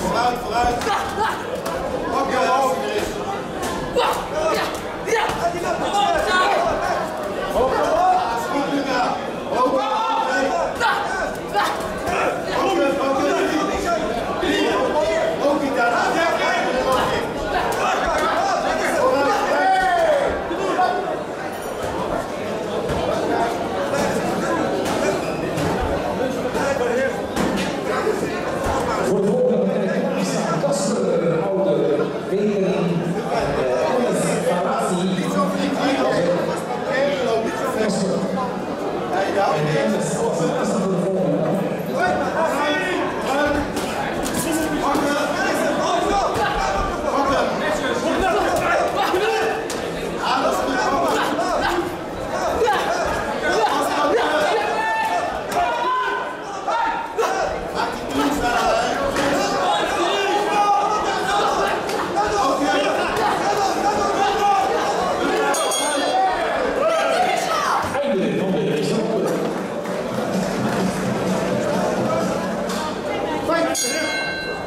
Vooruit, vooruit. Pak je hoofd. 没有